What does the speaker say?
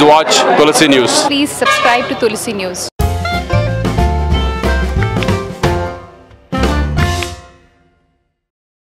please watch Tulsi News. Please subscribe to Tulsi News.